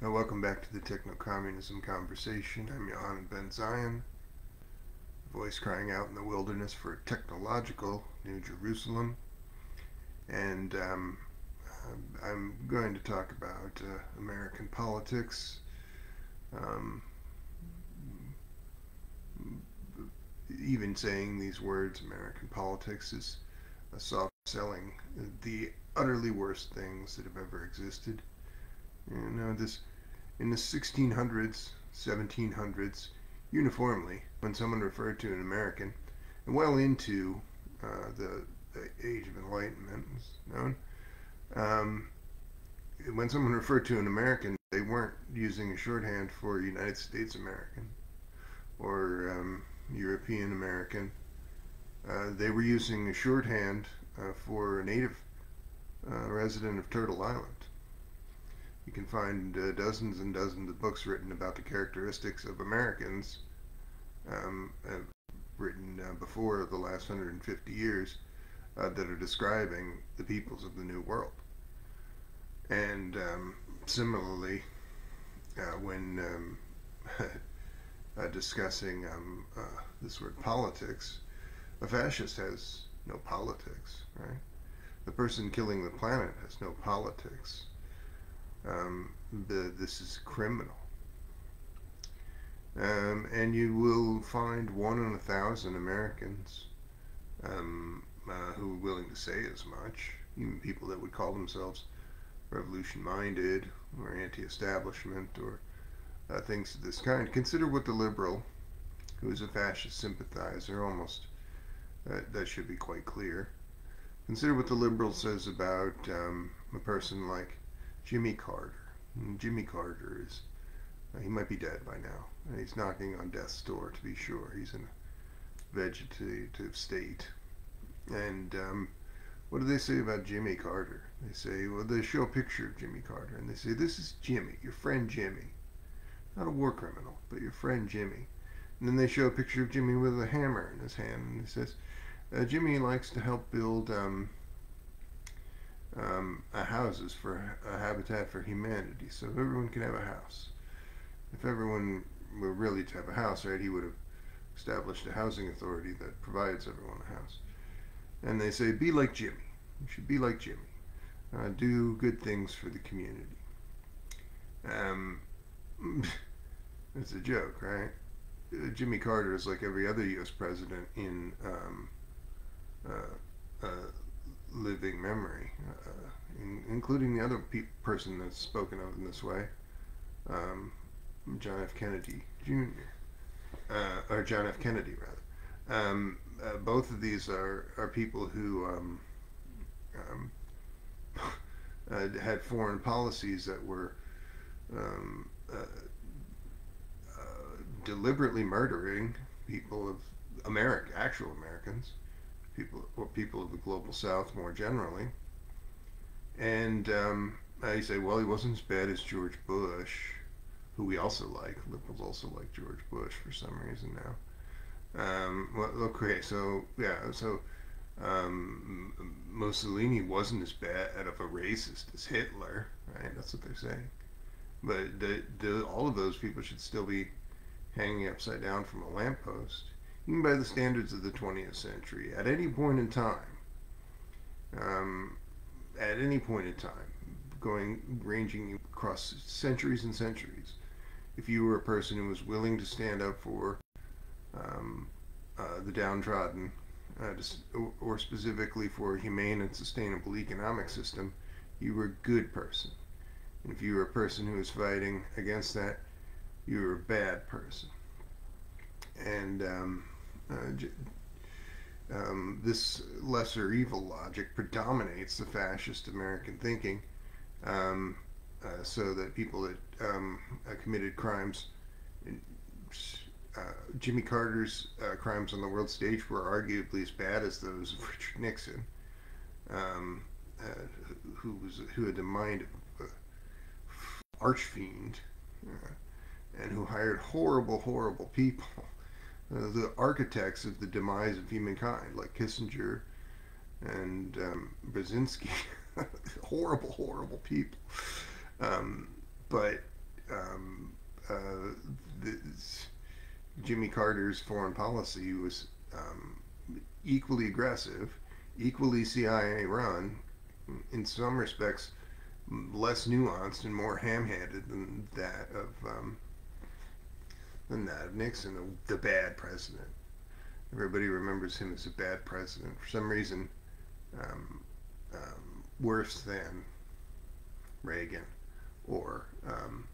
Uh, welcome back to the Techno Communism Conversation. I'm Yohanan Ben Zion, voice crying out in the wilderness for a technological New Jerusalem. And um, uh, I'm going to talk about uh, American politics. Um, even saying these words, American politics, is a soft selling the utterly worst things that have ever existed. You know, this in the 1600s, 1700s, uniformly, when someone referred to an American, and well into uh, the, the, Age of Enlightenment was known, um, when someone referred to an American, they weren't using a shorthand for United States American or um, European American. Uh, they were using a shorthand uh, for a native uh, resident of Turtle Island. You can find uh, dozens and dozens of books written about the characteristics of Americans, um, uh, written uh, before the last 150 years, uh, that are describing the peoples of the New World. And um, similarly, uh, when um, uh, discussing um, this word politics, a fascist has no politics, right? The person killing the planet has no politics um, the, this is criminal. Um, and you will find one in a thousand Americans um, uh, who are willing to say as much, even people that would call themselves revolution minded or anti establishment or uh, things of this kind. Consider what the liberal, who is a fascist sympathizer, almost uh, that should be quite clear. Consider what the liberal says about um, a person like Jimmy Carter. And Jimmy Carter is, uh, he might be dead by now. And he's knocking on death's door, to be sure. He's in a vegetative state. And um, what do they say about Jimmy Carter? They say, well, they show a picture of Jimmy Carter, and they say, this is Jimmy, your friend Jimmy. Not a war criminal, but your friend Jimmy. And then they show a picture of Jimmy with a hammer in his hand, and he says, uh, Jimmy likes to help build um, um, houses for a Habitat for Humanity, so everyone can have a house. If everyone were really to have a house, right, he would have established a housing authority that provides everyone a house. And they say, be like Jimmy. You should be like Jimmy. Uh, do good things for the community. Um, it's a joke, right? Uh, Jimmy Carter is like every other U.S. president in um, uh, uh living memory, uh, in, including the other pe- person that's spoken of in this way, um, John F. Kennedy Jr., uh, or John F. Kennedy, rather. Um, uh, both of these are, are people who um, um uh, had foreign policies that were um, uh, uh, deliberately murdering people of America, actual Americans people or people of the global south more generally. And um, I say, well, he wasn't as bad as George Bush, who we also like. Liberals also like George Bush for some reason now. Um, well, okay, so yeah, so um, Mussolini wasn't as bad of a racist as Hitler, right? That's what they're saying. But the, the, all of those people should still be hanging upside down from a lamppost even by the standards of the 20th century, at any point in time, um, at any point in time, going ranging across centuries and centuries, if you were a person who was willing to stand up for um, uh, the downtrodden, uh, or specifically for a humane and sustainable economic system, you were a good person. And if you were a person who was fighting against that, you were a bad person. And um, um, this lesser evil logic predominates the fascist American thinking, um, uh, so that people that um, uh, committed crimes, uh, Jimmy Carter's uh, crimes on the world stage were arguably as bad as those of Richard Nixon, um, uh, who was who had the mind of an archfiend, and who hired horrible, horrible people uh, the architects of the demise of humankind, like Kissinger and um, Brzezinski. horrible, horrible people. Um, but um, uh, this, Jimmy Carter's foreign policy was um, equally aggressive, equally CIA run, in some respects less nuanced and more ham-handed than that of um, than that of Nixon, the, the bad president. Everybody remembers him as a bad president for some reason, um, um, worse than Reagan or um,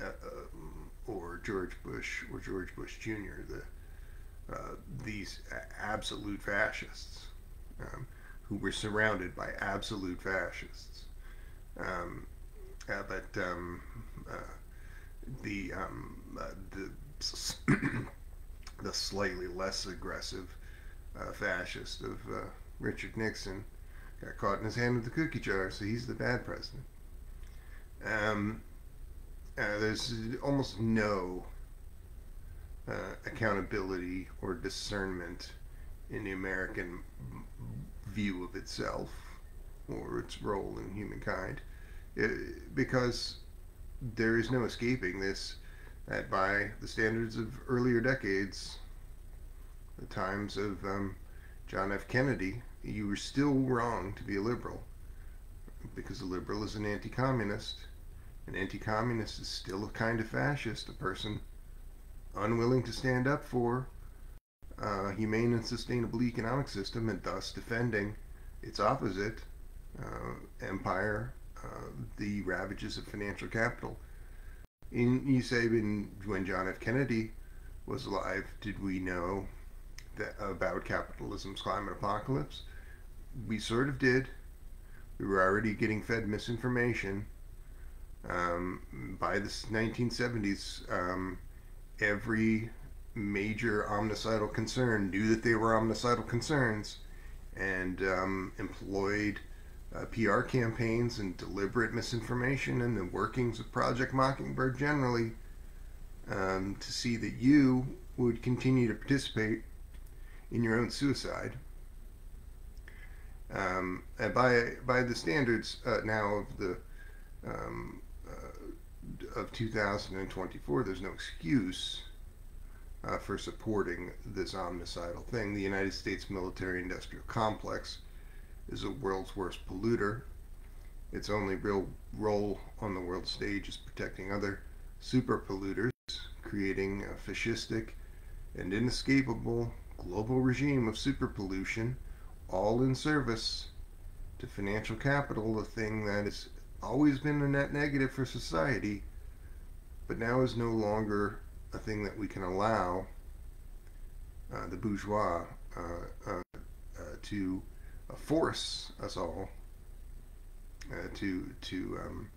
uh, uh, or George Bush or George Bush Jr. The uh, these absolute fascists um, who were surrounded by absolute fascists. Um, uh, but um, uh, the um, the the slightly less aggressive uh, fascist of uh, Richard Nixon got caught in his hand with the cookie jar, so he's the bad president. Um, uh, there's almost no uh, accountability or discernment in the American view of itself or its role in humankind, it, because there is no escaping this that by the standards of earlier decades, the times of um, John F. Kennedy, you were still wrong to be a liberal because a liberal is an anti-communist. An anti-communist is still a kind of fascist, a person unwilling to stand up for a humane and sustainable economic system and thus defending its opposite, uh, empire, uh, the ravages of financial capital. In, you say when, when John F. Kennedy was alive, did we know that about capitalism's climate apocalypse? We sort of did. We were already getting fed misinformation. Um, by the 1970s, um, every major omnicidal concern knew that they were omnicidal concerns and um, employed uh, PR campaigns and deliberate misinformation and the workings of Project Mockingbird generally um, to see that you would continue to participate in your own suicide. Um, and by by the standards uh, now of the um, uh, of 2024, there's no excuse uh, for supporting this omnicidal thing. The United States military-industrial complex is the world's worst polluter. Its only real role on the world stage is protecting other super polluters, creating a fascistic and inescapable global regime of super pollution, all in service to financial capital, a thing that has always been a net negative for society, but now is no longer a thing that we can allow uh, the bourgeois uh, uh, uh to force us all uh, to to um,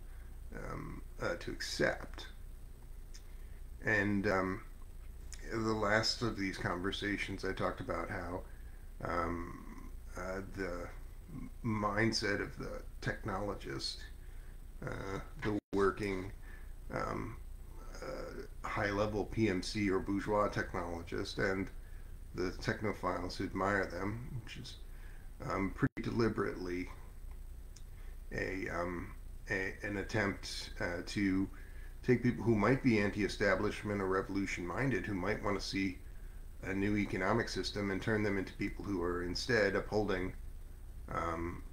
um, uh, to accept. And um, the last of these conversations, I talked about how um, uh, the mindset of the technologist, uh, the working um, uh, high-level PMC or bourgeois technologist, and the technophiles who admire them, which is um, pretty deliberately a, um, a an attempt uh, to take people who might be anti-establishment or revolution-minded, who might want to see a new economic system, and turn them into people who are instead upholding um,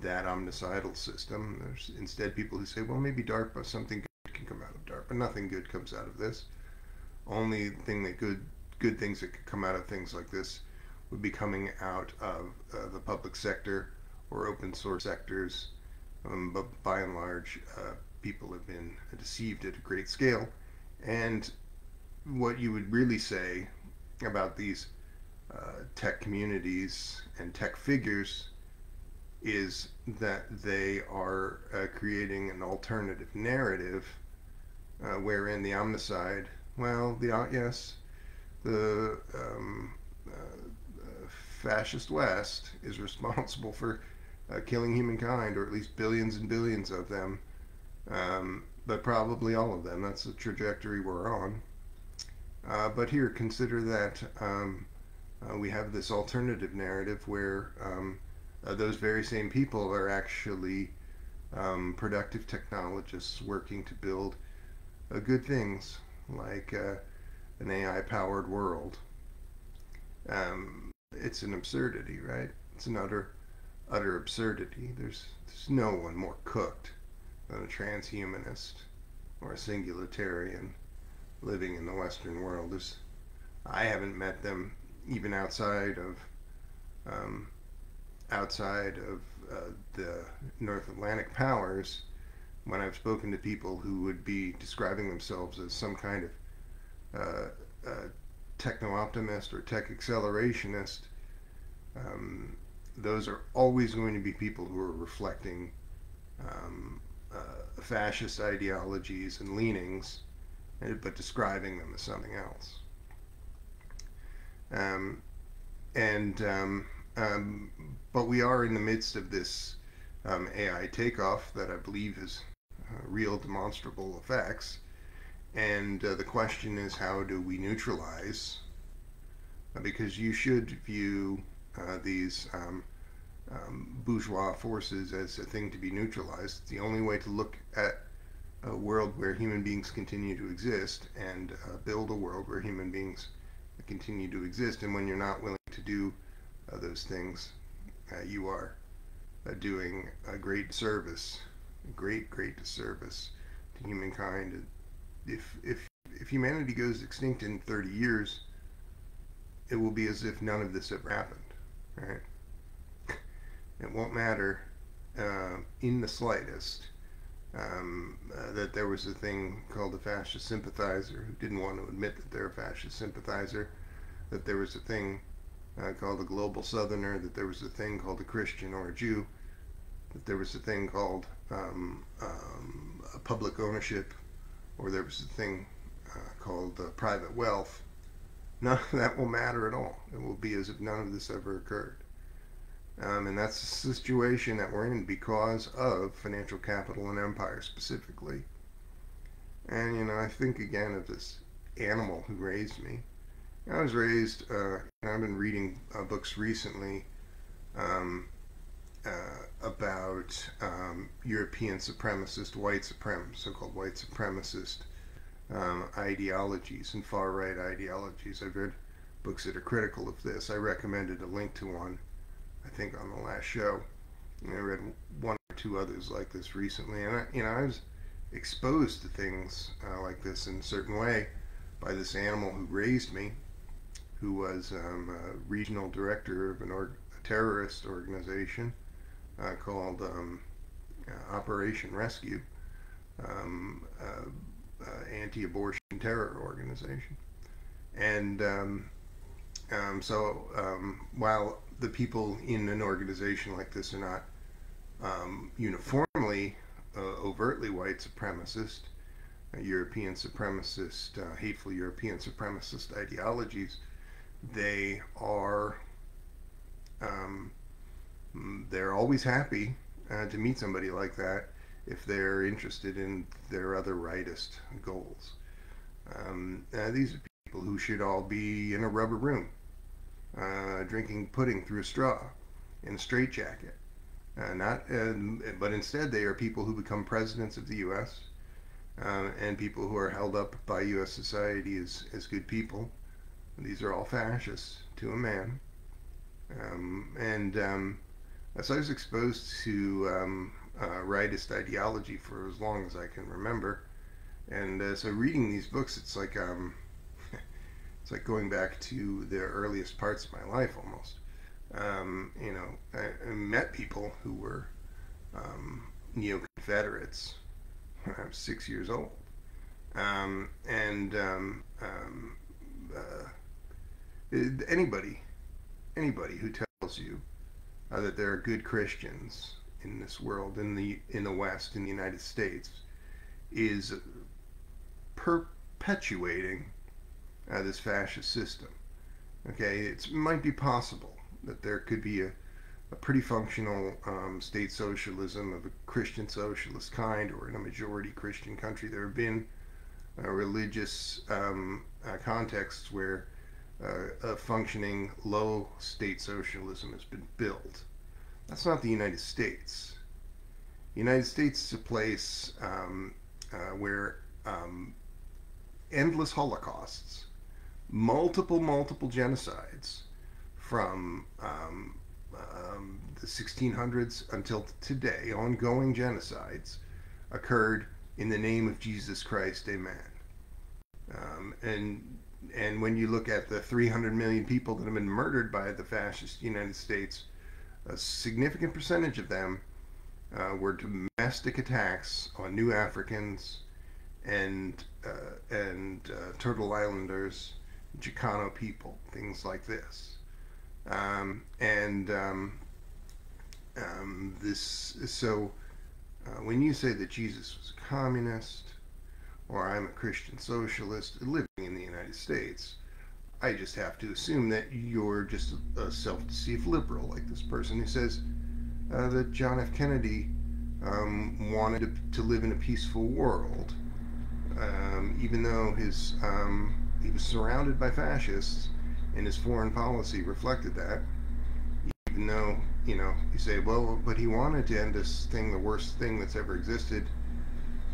that omnicidal system. There's instead people who say, well, maybe DARPA, something good can come out of DARPA. Nothing good comes out of this. Only thing that good good things that could come out of things like this would be coming out of uh, the public sector or open source sectors. Um, but by and large, uh, people have been deceived at a great scale. And what you would really say about these uh, tech communities and tech figures is that they are uh, creating an alternative narrative uh, wherein the omnicide, well, the uh, yes, the um, fascist West is responsible for uh, killing humankind, or at least billions and billions of them, um, but probably all of them. That's the trajectory we're on. Uh, but here, consider that um, uh, we have this alternative narrative where um, uh, those very same people are actually um, productive technologists working to build uh, good things like uh, an AI powered world. Um, it's an absurdity, right? It's an utter, utter absurdity. There's, there's no one more cooked than a transhumanist or a singularitarian living in the Western world. There's, I haven't met them even outside of um, outside of uh, the North Atlantic powers. When I've spoken to people who would be describing themselves as some kind of uh, techno optimist or tech accelerationist, um, those are always going to be people who are reflecting um, uh, fascist ideologies and leanings, eh, but describing them as something else. Um, and um, um, but we are in the midst of this um, AI takeoff that I believe has uh, real demonstrable effects. And uh, the question is, how do we neutralize? Uh, because you should view uh, these um, um, bourgeois forces as a thing to be neutralized. The only way to look at a world where human beings continue to exist and uh, build a world where human beings continue to exist. And when you're not willing to do uh, those things, uh, you are uh, doing a great service, a great, great service to humankind. If, if, if humanity goes extinct in 30 years, it will be as if none of this ever happened, right? It won't matter uh, in the slightest um, uh, that there was a thing called a fascist sympathizer. Who didn't want to admit that they're a fascist sympathizer, that there was a thing uh, called a global southerner, that there was a thing called a Christian or a Jew, that there was a thing called um, um, public ownership, or there was a thing uh, called uh, private wealth. None of that will matter at all. It will be as if none of this ever occurred. Um, and that's the situation that we're in because of financial capital and empire specifically. And, you know, I think again of this animal who raised me. I was raised, uh, I've been reading uh, books recently um, about um, European supremacist, white supremacist, so called white supremacist um, ideologies and far right ideologies. I've read books that are critical of this. I recommended a link to one, I think, on the last show. And I read one or two others like this recently. And, I, you know, I was exposed to things uh, like this in a certain way by this animal who raised me who was um, a regional director of an org- a terrorist organization uh, called um, uh, Operation Rescue, um, uh, uh, anti-abortion terror organization. And um, um, so um, while the people in an organization like this are not uniformly uh, overtly white supremacist, European supremacist, uh, hateful European supremacist ideologies, they are um, they're always happy uh, to meet somebody like that if they're interested in their other rightist goals. Um, uh, these are people who should all be in a rubber room, uh, drinking pudding through a straw in a straitjacket. Uh, not, but instead they are people who become presidents of the U.S. Uh, and people who are held up by U.S. society as, as good people these are all fascists to a man. Um, and um, as I was exposed to um, uh, rightist ideology for as long as I can remember, and uh, so reading these books, it's like um, it's like going back to the earliest parts of my life almost. Um, you know, I, I, met people who were um, neo-Confederates when I was six years old, um, and um, uh, anybody, anybody who tells you uh, that there are good Christians in this world, in the in the West, in the United States, is perpetuating uh, this fascist system. Okay, it might be possible that there could be a, a pretty functional um, state socialism of a Christian socialist kind, or in a majority Christian country. There have been uh, religious um, uh, contexts where uh, a functioning low state socialism has been built. That's not the United States. The United States is a place um, uh, where um, endless holocausts, multiple, multiple genocides from um, um, the 1600s until today, ongoing genocides occurred in the name of Jesus Christ, amen. Um, and and when you look at the 300 million people that have been murdered by the fascist United States, a significant percentage of them uh, were domestic attacks on new Africans and uh, and uh, Turtle Islanders, Chicano people, things like this. Um, and um, um, this, so uh, when you say that Jesus was a communist, or I'm a Christian socialist living in the United States, I just have to assume that you're just a self-deceived liberal, like this person who says uh, that John F. Kennedy um, wanted to, to, live in a peaceful world, um, even though his um, he was surrounded by fascists, and his foreign policy reflected that. Even though you know you say, well, but he wanted to end this thing, the worst thing that's ever existed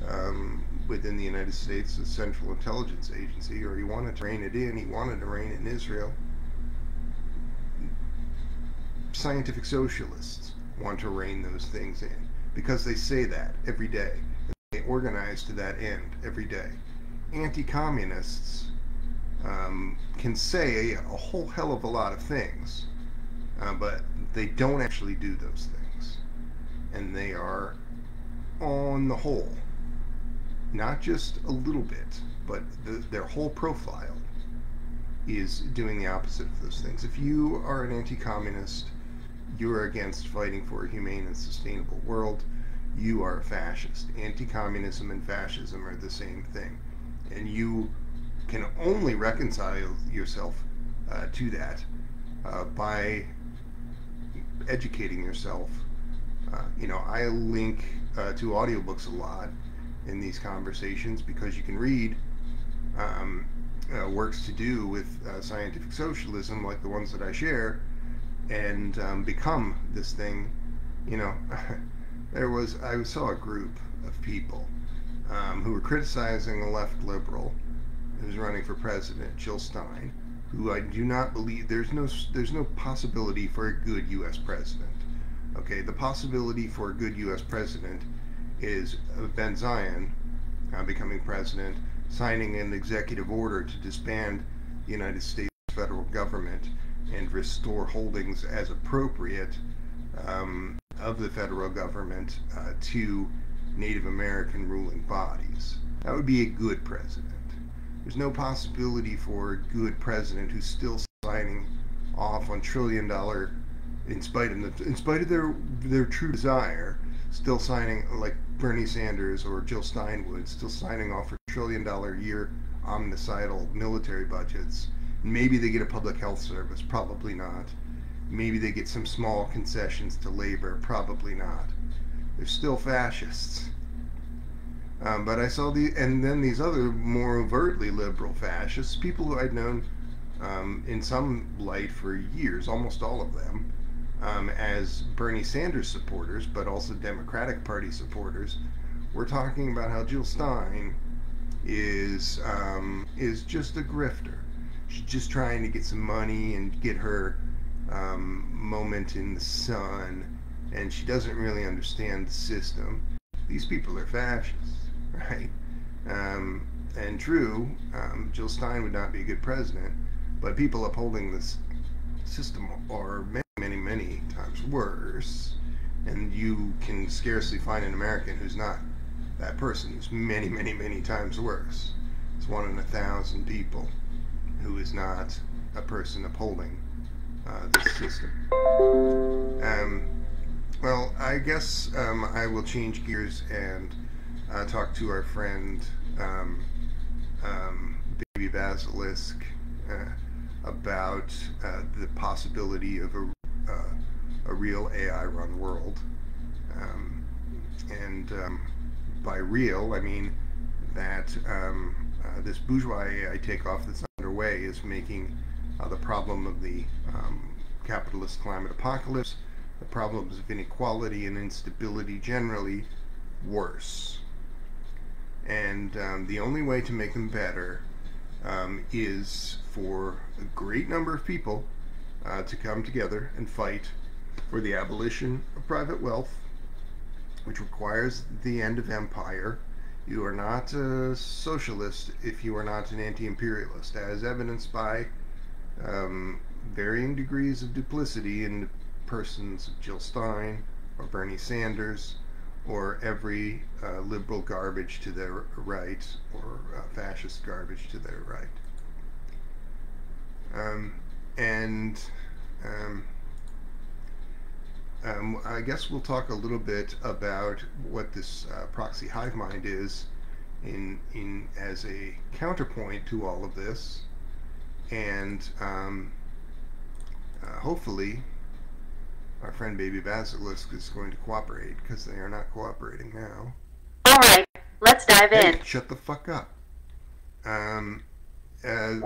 um, within the United States, the Central Intelligence Agency, or he wanted to rein it in. He wanted to rein in Israel. Scientific socialists want to rein those things in because they say that every day. They organize to that end every day. Anti-communists um, can say a whole hell of a lot of things, uh, but they don't actually do those things. And they are, on the whole, not just a little bit, but the, their whole profile is doing the opposite of those things. If you are an anti-communist, you're against fighting for a humane and sustainable world, you are a fascist. Anti-communism and fascism are the same thing. And you can only reconcile yourself uh, to that uh, by educating yourself. Uh, you know, I link uh, to audiobooks a lot in these conversations because you can read um, uh, works to do with uh, scientific socialism, like the ones that I share, and um, become this thing. You know, there was I saw a group of people um, who were criticizing a left liberal who's running for president, Jill Stein, who I do not believe there's no there's no possibility for a good U.S. president. Okay, the possibility for a good U.S. president is Ben Zion uh, becoming president, signing an executive order to disband the United States federal government and restore holdings as appropriate um, of the federal government uh, to Native American ruling bodies. That would be a good president. There's no possibility for a good president who's still signing off on trillion dollar, in spite of the, in spite of their their true desire, still signing like Bernie Sanders or Jill Stein would, still signing off for trillion dollar year omnicidal military budgets. Maybe they get a public health service, probably not. Maybe they get some small concessions to labor, probably not. They're still fascists. Um, but I saw the, and then these other more overtly liberal fascists, people who I'd known um, in some light for years, almost all of them, um, as Bernie Sanders supporters, but also Democratic Party supporters, we're talking about how Jill Stein is um, is just a grifter. She's just trying to get some money and get her um, moment in the sun, and she doesn't really understand the system. These people are fascists right? Um, and true, um, Jill Stein would not be a good president, but people upholding this system are many, many, many times worse. And you can scarcely find an American who's not that person who's many, many, many times worse. It's one in a thousand people who is not a person upholding uh, this system. Um, well, I guess um, I will change gears and uh, talked to our friend um, um, Baby Basilisk uh, about uh, the possibility of a, uh, a real AI run world. Um, and um, by real, I mean that um, uh, this bourgeois AI takeoff that's underway is making uh, the problem of the um, capitalist climate apocalypse, the problems of inequality and instability generally worse. And um, the only way to make them better um, is for a great number of people uh, to come together and fight for the abolition of private wealth, which requires the end of empire. You are not a socialist if you are not an anti imperialist, as evidenced by um, varying degrees of duplicity in the persons of Jill Stein or Bernie Sanders or every uh, liberal garbage to their right or uh, fascist garbage to their right. Um, and um, um, I guess we'll talk a little bit about what this uh, proxy hive mind is in in as a counterpoint to all of this, and um, uh, hopefully our friend Baby Basilisk is going to cooperate because they are not cooperating now. All right, let's dive Hey, in. shut the fuck up. Um, uh,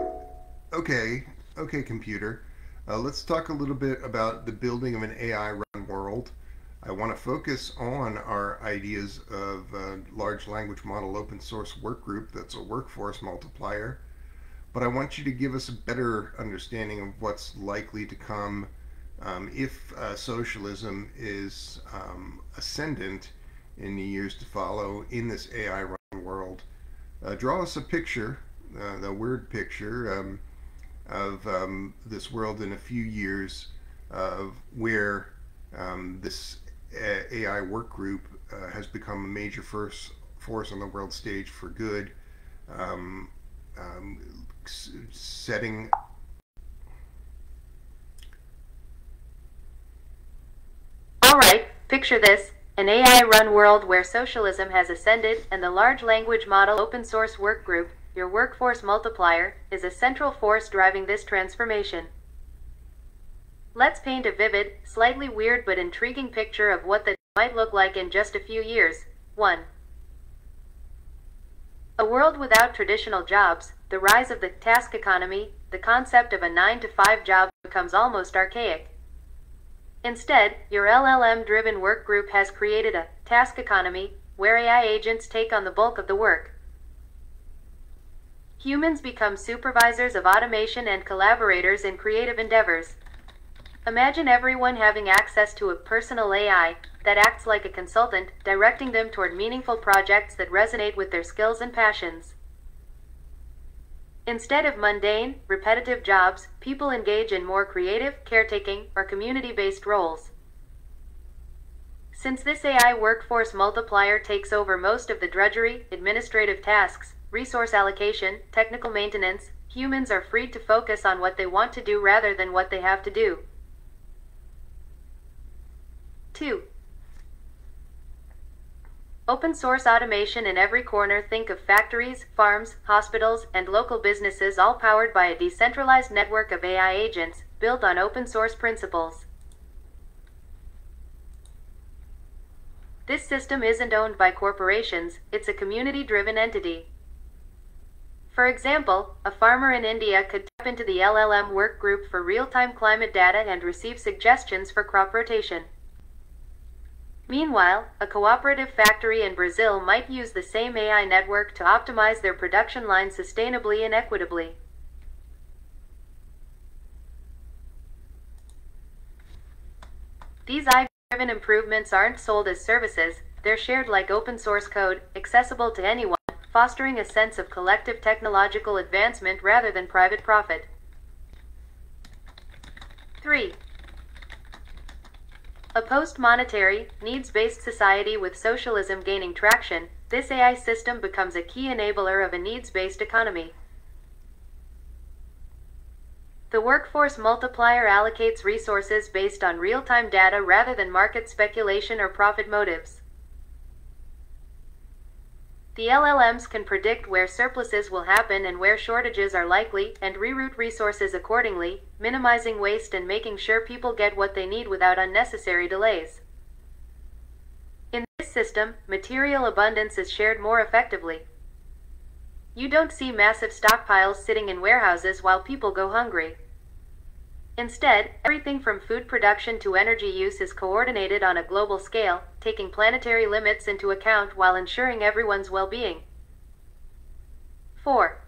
okay, okay, computer. Uh, let's talk a little bit about the building of an AI run world. I want to focus on our ideas of uh, large language model open source work group that's a workforce multiplier. But I want you to give us a better understanding of what's likely to come um, if uh, socialism is um, ascendant in the years to follow in this AI run world. Uh, draw us a picture, uh, the word picture, um, of um, this world in a few years of where um, this AI work group uh, has become a major first force on the world stage for good, um, um, setting All right, picture this. An AI run world where socialism has ascended and the large language model open source work group, your workforce multiplier, is a central force driving this transformation. Let's paint a vivid, slightly weird but intriguing picture of what that might look like in just a few years. 1. A world without traditional jobs, the rise of the task economy, the concept of a 9 to 5 job becomes almost archaic. Instead, your LLM driven work group has created a task economy where AI agents take on the bulk of the work. Humans become supervisors of automation and collaborators in creative endeavors. Imagine everyone having access to a personal AI that acts like a consultant, directing them toward meaningful projects that resonate with their skills and passions. Instead of mundane, repetitive jobs, people engage in more creative, caretaking, or community based roles. Since this AI workforce multiplier takes over most of the drudgery, administrative tasks, resource allocation, technical maintenance, humans are freed to focus on what they want to do rather than what they have to do. 2. Open source automation in every corner. Think of factories, farms, hospitals, and local businesses all powered by a decentralized network of AI agents built on open source principles. This system isn't owned by corporations, it's a community driven entity. For example, a farmer in India could tap into the LLM work group for real time climate data and receive suggestions for crop rotation. Meanwhile, a cooperative factory in Brazil might use the same AI network to optimize their production line sustainably and equitably. These AI driven improvements aren't sold as services, they're shared like open source code, accessible to anyone, fostering a sense of collective technological advancement rather than private profit. 3. A post monetary, needs based society with socialism gaining traction, this AI system becomes a key enabler of a needs based economy. The workforce multiplier allocates resources based on real time data rather than market speculation or profit motives. The LLMs can predict where surpluses will happen and where shortages are likely, and reroute resources accordingly, minimizing waste and making sure people get what they need without unnecessary delays. In this system, material abundance is shared more effectively. You don't see massive stockpiles sitting in warehouses while people go hungry. Instead, everything from food production to energy use is coordinated on a global scale, taking planetary limits into account while ensuring everyone's well being. 4.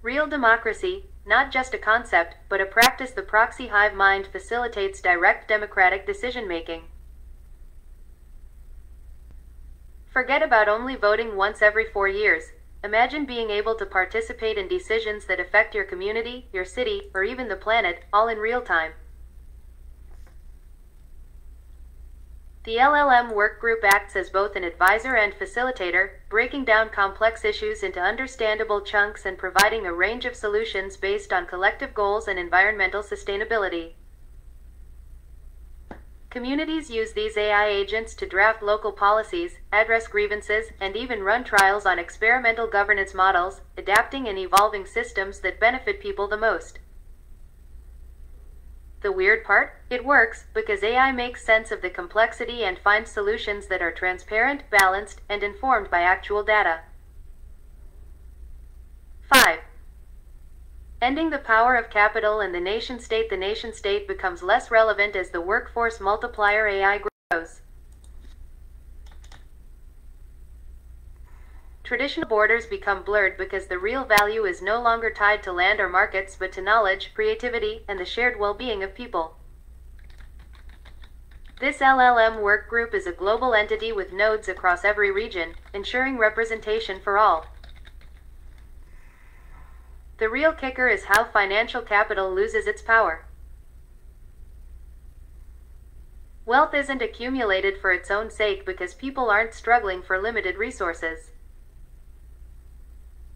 Real democracy, not just a concept, but a practice the proxy hive mind facilitates direct democratic decision making. Forget about only voting once every four years. Imagine being able to participate in decisions that affect your community, your city, or even the planet, all in real time. The LLM Workgroup acts as both an advisor and facilitator, breaking down complex issues into understandable chunks and providing a range of solutions based on collective goals and environmental sustainability. Communities use these AI agents to draft local policies, address grievances, and even run trials on experimental governance models, adapting and evolving systems that benefit people the most. The weird part? It works, because AI makes sense of the complexity and finds solutions that are transparent, balanced, and informed by actual data. 5. Ending the power of capital and the nation state. The nation state becomes less relevant as the workforce multiplier AI grows. Traditional borders become blurred because the real value is no longer tied to land or markets but to knowledge, creativity, and the shared well being of people. This LLM work group is a global entity with nodes across every region, ensuring representation for all. The real kicker is how financial capital loses its power. Wealth isn't accumulated for its own sake because people aren't struggling for limited resources.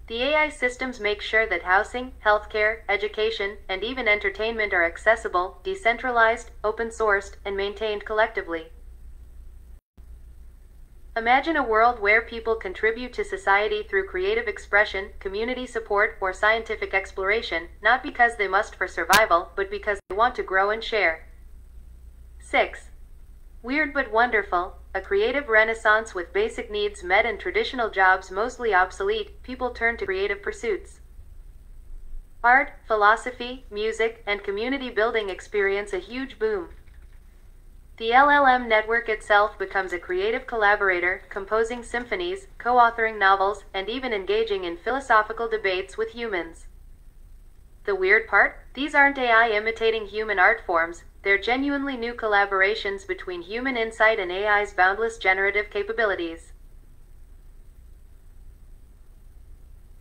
The AI systems make sure that housing, healthcare, education, and even entertainment are accessible, decentralized, open sourced, and maintained collectively. Imagine a world where people contribute to society through creative expression, community support, or scientific exploration, not because they must for survival, but because they want to grow and share. 6. Weird but wonderful, a creative renaissance with basic needs met and traditional jobs mostly obsolete, people turn to creative pursuits. Art, philosophy, music, and community building experience a huge boom. The LLM network itself becomes a creative collaborator, composing symphonies, co authoring novels, and even engaging in philosophical debates with humans. The weird part? These aren't AI imitating human art forms, they're genuinely new collaborations between human insight and AI's boundless generative capabilities.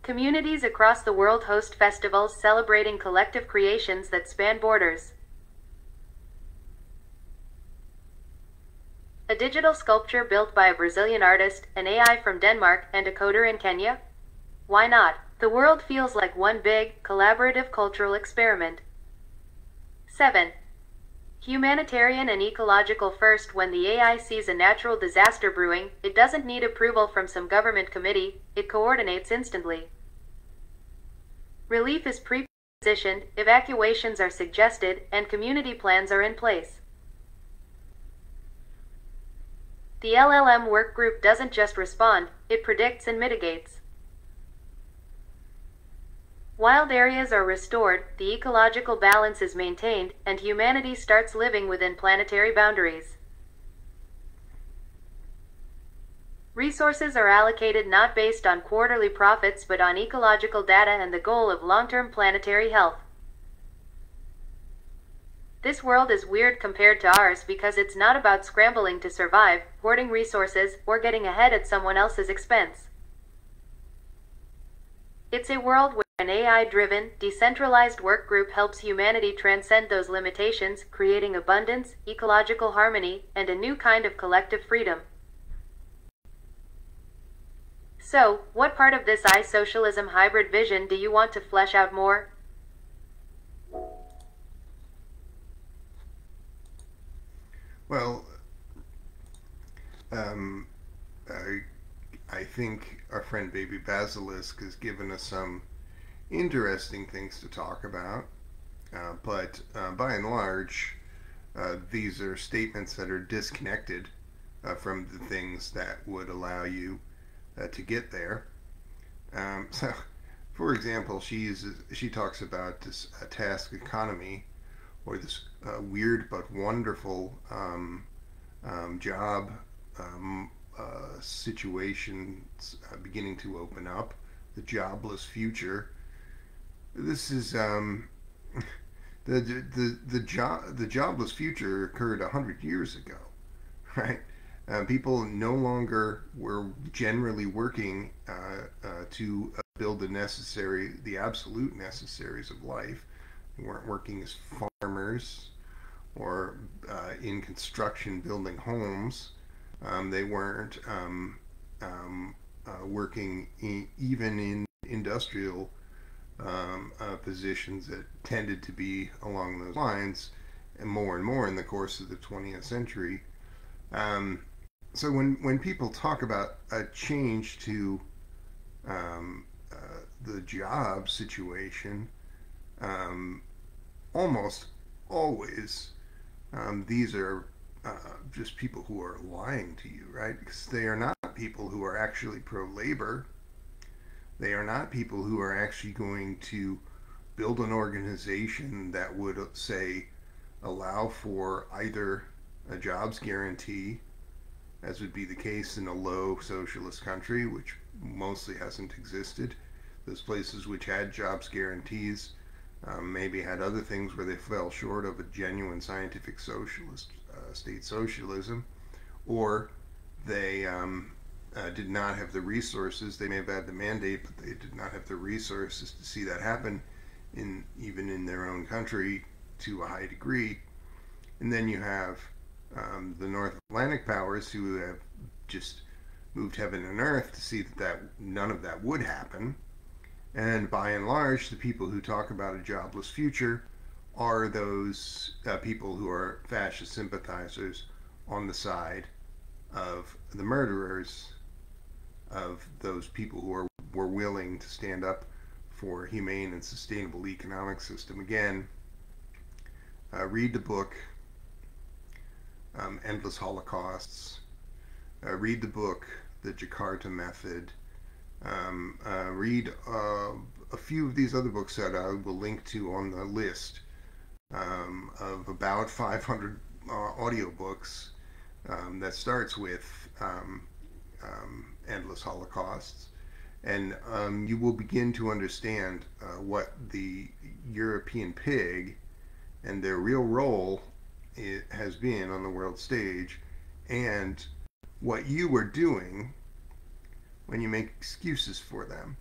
Communities across the world host festivals celebrating collective creations that span borders. A digital sculpture built by a Brazilian artist, an AI from Denmark, and a coder in Kenya? Why not? The world feels like one big, collaborative cultural experiment. 7. Humanitarian and ecological first when the AI sees a natural disaster brewing, it doesn't need approval from some government committee, it coordinates instantly. Relief is pre positioned, evacuations are suggested, and community plans are in place. The LLM work group doesn't just respond, it predicts and mitigates. Wild areas are restored, the ecological balance is maintained, and humanity starts living within planetary boundaries. Resources are allocated not based on quarterly profits but on ecological data and the goal of long term planetary health. This world is weird compared to ours because it's not about scrambling to survive, hoarding resources, or getting ahead at someone else's expense. It's a world where an AI driven, decentralized work group helps humanity transcend those limitations, creating abundance, ecological harmony, and a new kind of collective freedom. So, what part of this iSocialism hybrid vision do you want to flesh out more? Well, um, I, I think our friend Baby Basilisk has given us some interesting things to talk about, uh, but uh, by and large, uh, these are statements that are disconnected uh, from the things that would allow you uh, to get there. Um, so, for example, she uses she talks about this task economy or this uh, weird but wonderful um, um, job um, uh, uh, beginning to open up the jobless future. This is um, the the the job the jobless future occurred a hundred years ago, right? Uh, people no longer were generally working uh, uh, to build the necessary, the absolute necessaries of life. Weren't working as farmers or uh, in construction building homes. Um, they weren't um, um, uh, working in, even in industrial um, uh, positions that tended to be along those lines, and more and more in the course of the 20th century. Um, so when when people talk about a change to um, uh, the job situation, um, almost always um, these are uh, just people who are lying to you, right? Because they are not people who are actually pro labor. They are not people who are actually going to build an organization that would, say, allow for either a jobs guarantee, as would be the case in a low socialist country, which mostly hasn't existed. Those places which had jobs guarantees um, maybe had other things where they fell short of a genuine scientific socialist uh, state socialism, or they um, uh, did not have the resources. They may have had the mandate, but they did not have the resources to see that happen in even in their own country to a high degree. And then you have um, the North Atlantic powers who have just moved heaven and earth to see that, that none of that would happen. And by and large, the people who talk about a jobless future are those uh, people who are fascist sympathizers on the side of the murderers of those people who are were willing to stand up for humane and sustainable economic system. Again, uh, read the book um, Endless Holocausts. Uh, read the book The Jakarta Method. Um, uh, read uh, a few of these other books that I will link to on the list um, of about 500 uh, audiobooks um, that starts with um, um, Endless Holocausts. And um, you will begin to understand uh, what the European pig and their real role has been on the world stage and what you were doing when you make excuses for them.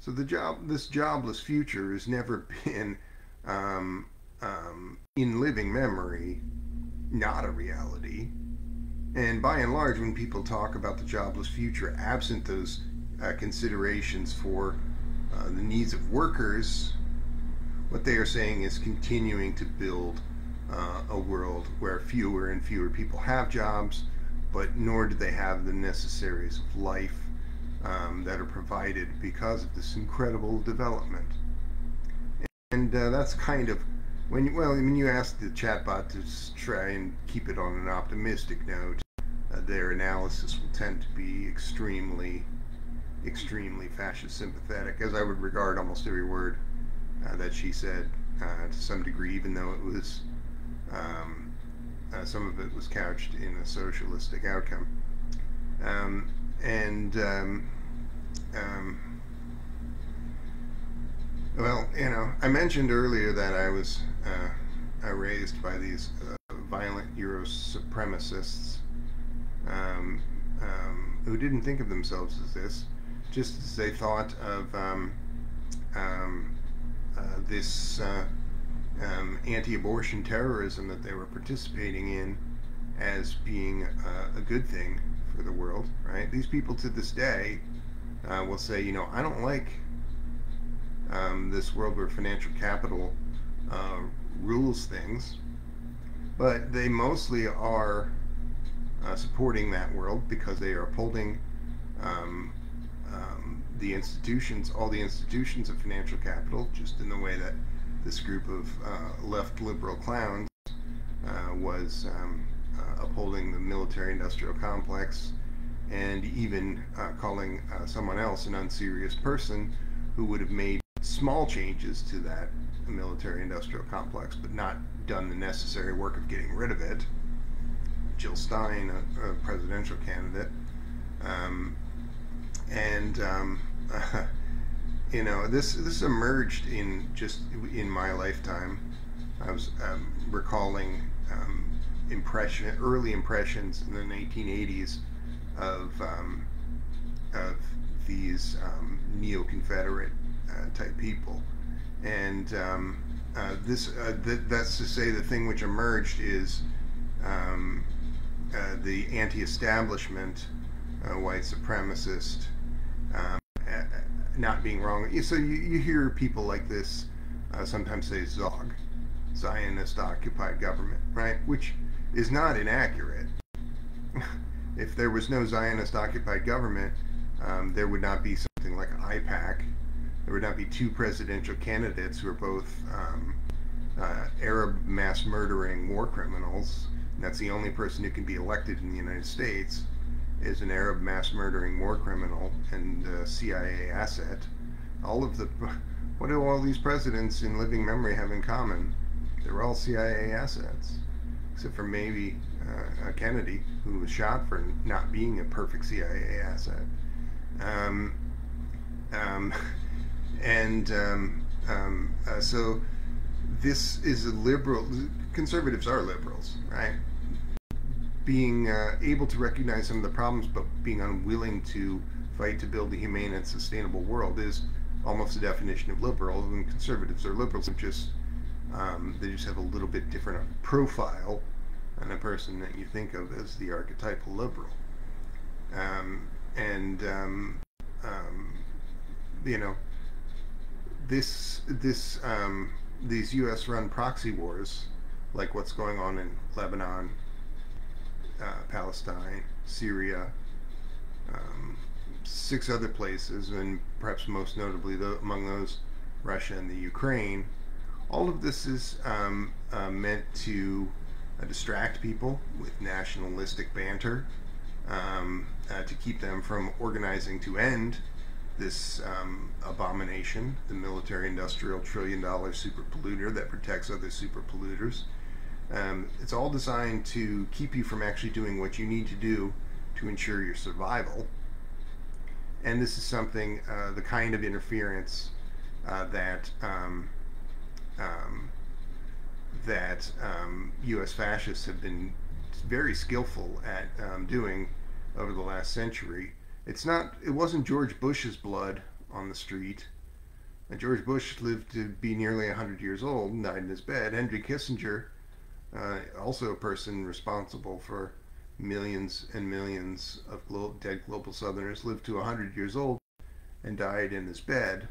So the job, this jobless future has never been um, um, in living memory, not a reality. And by and large, when people talk about the jobless future, absent those uh, considerations for uh, the needs of workers, what they are saying is continuing to build uh, a world where fewer and fewer people have jobs, but nor do they have the necessaries of life um, that are provided because of this incredible development. And uh, that's kind of when you, well, when you ask the chatbot to try and keep it on an optimistic note, uh, their analysis will tend to be extremely, extremely fascist sympathetic, as I would regard almost every word uh, that she said uh, to some degree, even though it was um, uh, some of it was couched in a socialistic outcome. Um, and um, um, well, you know, I mentioned earlier that I was uh, raised by these uh, violent Euro supremacists um, um, who didn't think of themselves as this, just as they thought of um, um uh, this uh, um, anti-abortion terrorism that they were participating in as being uh, a good thing for the world, right? These people to this day uh, will say, you know, I don't like um, this world where financial capital uh, rules things, but they mostly are uh, supporting that world because they are upholding um, um, the institutions, all the institutions of financial capital, just in the way that this group of uh, left liberal clowns uh, was um, uh, upholding the military-industrial complex and even uh, calling uh, someone else an unserious person who would have made small changes to that military industrial complex but not done the necessary work of getting rid of it. Jill Stein, a, a presidential candidate, um, and um, you know, this this emerged in just in my lifetime. I was um, recalling um, impression, early impressions in the 1980s of um, of these um, neo-Confederate uh, type people, and um, uh, this uh, th- that's to say the thing which emerged is um, uh, the anti-establishment, uh, white supremacist, um, not being wrong. So you, you hear people like this sometimes say Zog, Zionist occupied government, right? Which is not inaccurate. if there was no Zionist occupied government, um, there would not be something like AIPAC. There would not be two presidential candidates who are both um, uh, Arab mass murdering war criminals. And that's the only person who can be elected in the United States is an Arab mass murdering war criminal and a CIA asset. All of the what do all these presidents in living memory have in common? They're all CIA assets, except for maybe uh, Kennedy, who was shot for not being a perfect CIA asset. Um, um, and um, um uh, so this is a liberal. Conservatives are liberals, right? being uh, able to recognize some of the problems, but being unwilling to fight to build a humane and sustainable world is almost the definition of liberal. And conservatives are liberals, just um, they just have a little bit different profile than a person that you think of as the archetypal liberal. Um, and um, um you know, this this um, these U.S.-run proxy wars, like what's going on in Lebanon uh, Palestine, Syria, um, six other places, and perhaps most notably the, among those, Russia and the Ukraine. All of this is um, uh, meant to uh, distract people with nationalistic banter, um, uh, to keep them from organizing to end this um, abomination, the military industrial trillion dollar super polluter that protects other super polluters. Um, it's all designed to keep you from actually doing what you need to do to ensure your survival. And this is something, uh, the kind of interference uh, that um, um, that U.S. Um, fascists have been very skillful at um, doing over the last century. It's not. It wasn't George Bush's blood on the street. And George Bush lived to be nearly 100 years old and died in his bed. Henry Kissinger uh, also a person responsible for millions and millions of glo- dead global southerners, lived to 100 years old and died in his bed.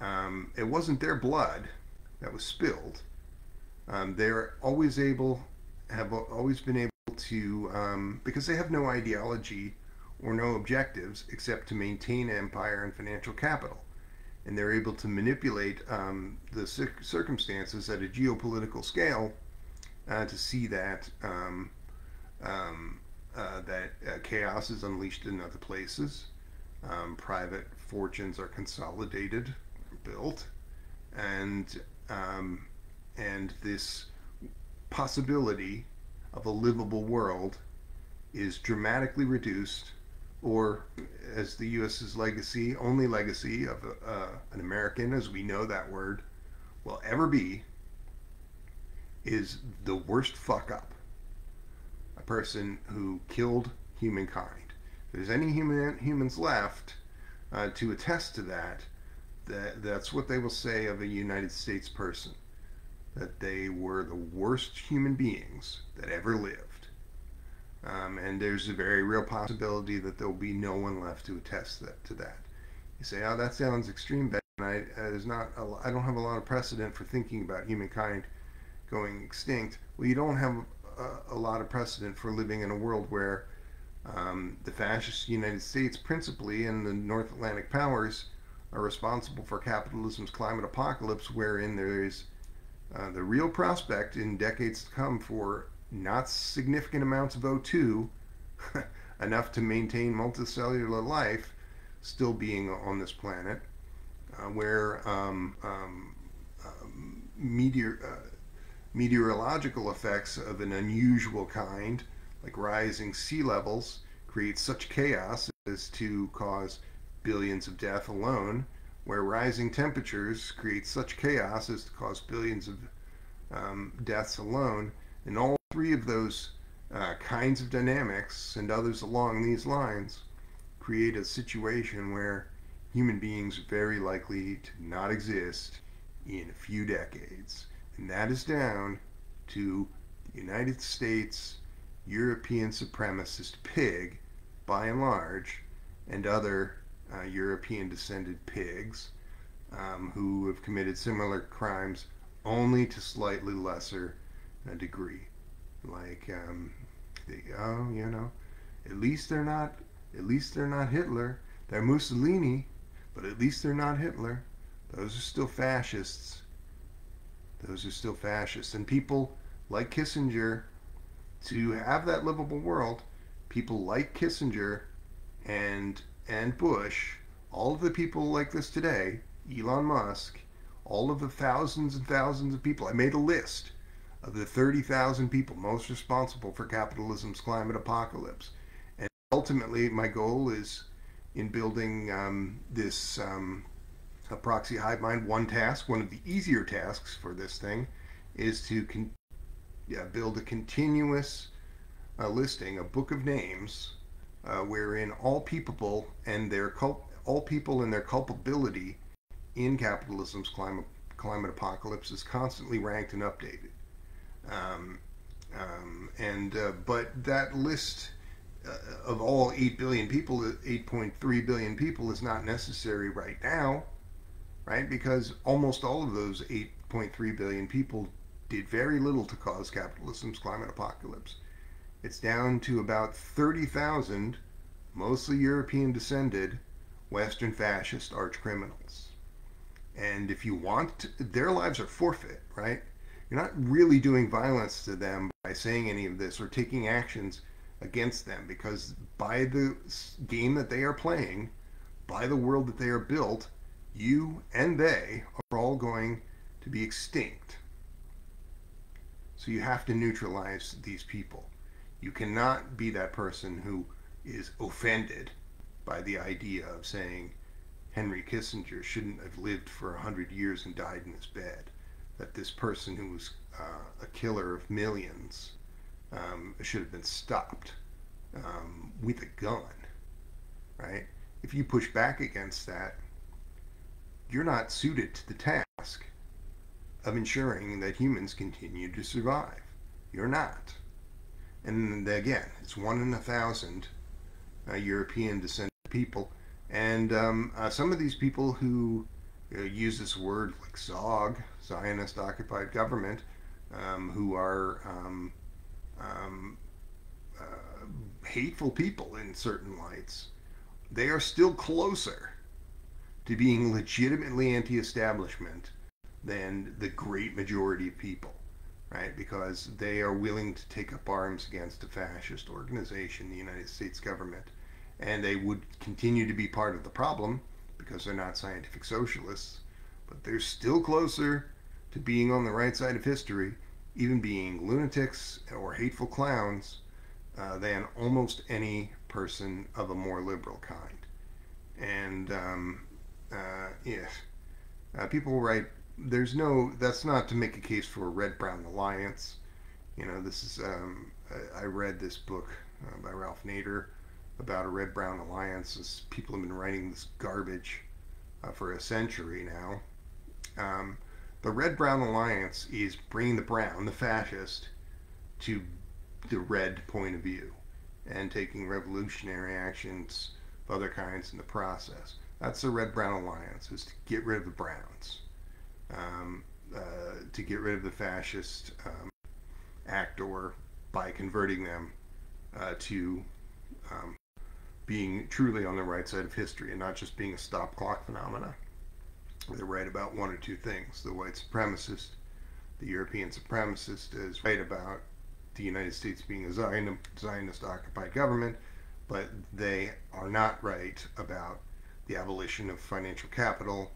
Um, it wasn't their blood that was spilled. Um, they're always able, have always been able to, um, because they have no ideology or no objectives except to maintain empire and financial capital. And they're able to manipulate um, the circumstances at a geopolitical scale uh, to see that um, um, uh, that uh, chaos is unleashed in other places. Um, private fortunes are consolidated, built, and um, and this possibility of a livable world is dramatically reduced, or as the U.S.'s legacy, only legacy of uh, an American, as we know that word, will ever be, is the worst fuck up. A person who killed humankind. If there's any human humans left uh, to attest to that, that that's what they will say of a United States person. That they were the worst human beings that ever lived. Um, and there's a very real possibility that there will be no one left to attest that, to that. You say, oh, that sounds extreme, Ben. I, uh, there's not a, I don't have a lot of precedent for thinking about humankind going extinct, well, you don't have a, a lot of precedent for living in a world where um, the fascist United States, principally, and the North Atlantic powers are responsible for capitalism's climate apocalypse, wherein there is uh, the real prospect in decades to come for not significant amounts of O2, enough to maintain multicellular life, still being on this planet, uh, where um, um, um meteor. Uh, meteorological effects of an unusual kind, like rising sea levels, create such chaos as to cause billions of death alone, where rising temperatures create such chaos as to cause billions of um, deaths alone. And all three of those uh, kinds of dynamics and others along these lines create a situation where human beings are very likely to not exist in a few decades. And that is down to the United States European supremacist pig, by and large, and other uh, European descended pigs um, who have committed similar crimes only to slightly lesser uh, degree. Like, um, they, oh, you know, at least they're not, at least they're not Hitler. They're Mussolini, but at least they're not Hitler. Those are still fascists. Those are still fascists. And people like Kissinger, to have that livable world, people like Kissinger and and Bush, all of the people like this today, Elon Musk, all of the thousands and thousands of people. I made a list of the 30,000 people most responsible for capitalism's climate apocalypse. And ultimately, my goal is in building um, this um, a proxy hive mind. One task, one of the easier tasks for this thing, is to con- yeah, build a continuous uh, listing, a book of names, uh, wherein all people and their cul- all people and their culpability in capitalism's climate climate apocalypse is constantly ranked and updated. Um, um, and uh, but that list uh, of all 8 billion people, 8.3 billion people, is not necessary right now, right? Because almost all of those 8.3 billion people did very little to cause capitalism's climate apocalypse. It's down to about 30,000, mostly European descended, Western fascist arch criminals. And if you want, their lives are forfeit, right? You're not really doing violence to them by saying any of this or taking actions against them because by the game that they are playing, by the world that they are built, you and they are all going to be extinct. So you have to neutralize these people. You cannot be that person who is offended by the idea of saying Henry Kissinger shouldn't have lived for a hundred years and died in his bed that this person who was uh, a killer of millions um, should have been stopped um, with a gun, right? If you push back against that, you're not suited to the task of ensuring that humans continue to survive. You're not. And again, it's one in a thousand uh, European descended people. And um, uh, some of these people who uh, use this word like Zog, Zionist occupied government, um, who are um, um, uh, hateful people in certain lights, they are still closer to being legitimately anti establishment than the great majority of people, right? Because they are willing to take up arms against a fascist organization, the United States government, and they would continue to be part of the problem because they're not scientific socialists, but they're still closer to being on the right side of history, even being lunatics or hateful clowns, uh, than almost any person of a more liberal kind. And um, uh, yeah, uh, people write. There's no. That's not to make a case for a red-brown alliance. You know, this is. Um, I, I read this book uh, by Ralph Nader about a red brown alliance. As people have been writing this garbage uh, for a century now. Um, the red brown alliance is bringing the brown, the fascist, to the red point of view and taking revolutionary actions of other kinds in the process. That's the red brown alliance, is to get rid of the browns, um, uh, to get rid of the fascist um, actor by converting them uh, to um, being truly on the right side of history and not just being a stop clock phenomena. They're right about one or two things. The white supremacist, the European supremacist, is right about the United States being a Zionist occupied government, but they are not right about the abolition of financial capital,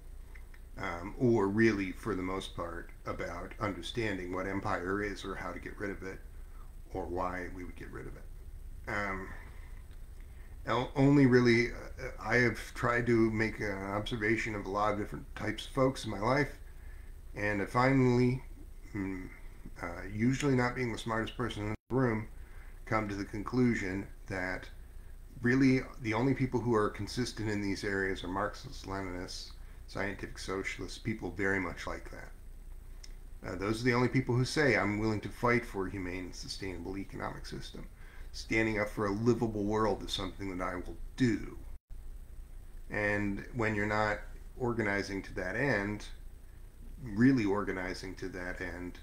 um, or really, for the most part, about understanding what empire is or how to get rid of it, or why we would get rid of it. Um, only really I have tried to make an observation of a lot of different types of folks in my life, and I finally, mm, uh, usually not being the smartest person in the room, come to the conclusion that really the only people who are consistent in these areas are Marxists, Leninists, scientific socialists, people very much like that. Uh, those are the only people who say, I'm willing to fight for a humane and sustainable economic system. Standing up for a livable world is something that I will do. And when you're not organizing to that end, really organizing to that end,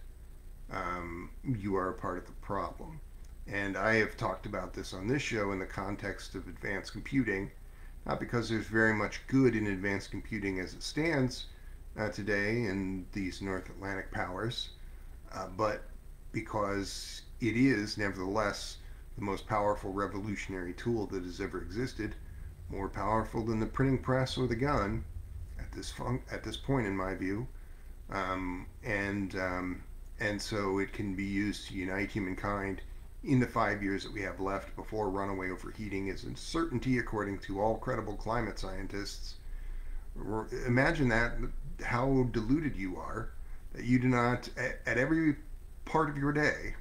um, you are a part of the problem. And I have talked about this on this show in the context of advanced computing, not because there's very much good in advanced computing as it stands, uh, today in these North Atlantic powers, uh, but because it is, nevertheless, the most powerful revolutionary tool that has ever existed, more powerful than the printing press or the gun at this fun- at this point, in my view, um, and um, and so it can be used to unite humankind in the five years that we have left before runaway overheating is a certainty, according to all credible climate scientists. Imagine that how deluded you are that you do not, at, every part of your day